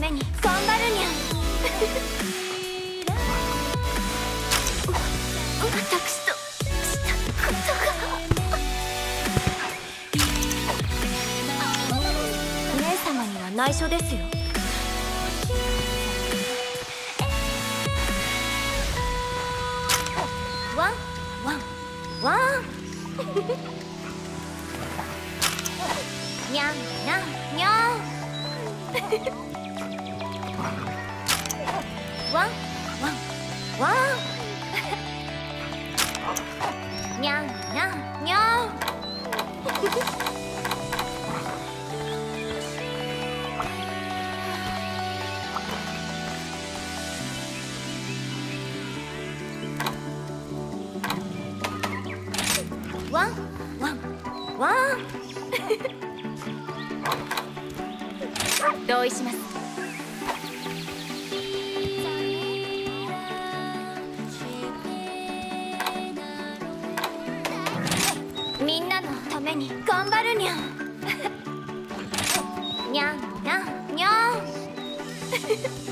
私としたことが姉様には内緒ですよワンワンワンにゃんにゃんにゃんワンワンワン。にゃんにゃんにゃんワンワンワン。同意 します？みんなのために頑張るにゃん。にゃんにゃんにゃん。